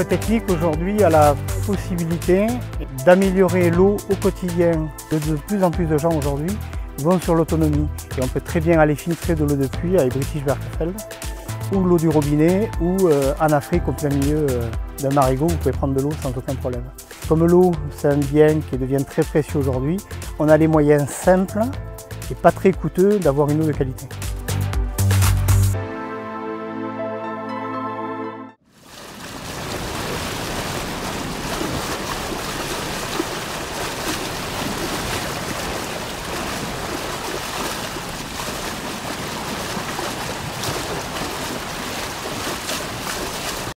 technique aujourd'hui a la possibilité d'améliorer l'eau au quotidien. De, plus en plus de gens aujourd'hui vont sur l'autonomie et on peut très bien aller filtrer de l'eau de pluie avec British Berkefeld ou l'eau du robinet ou euh, en Afrique au plein milieu euh, d'un marigot vous pouvez prendre de l'eau sans aucun problème. Comme l'eau c'est un bien qui devient très précieux aujourd'hui, on a les moyens simples et pas très coûteux d'avoir une eau de qualité.